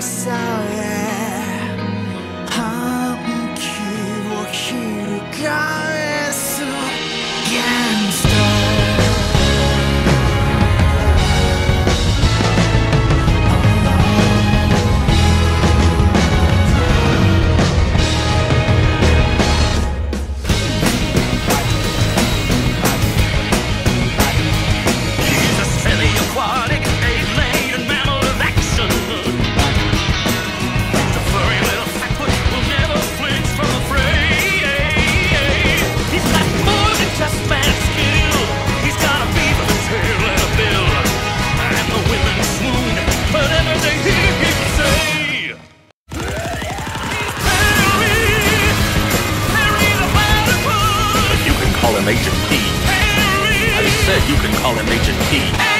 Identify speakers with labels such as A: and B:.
A: sorry.
B: him Agent P.
C: I
B: said you can call him Agent P.